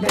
The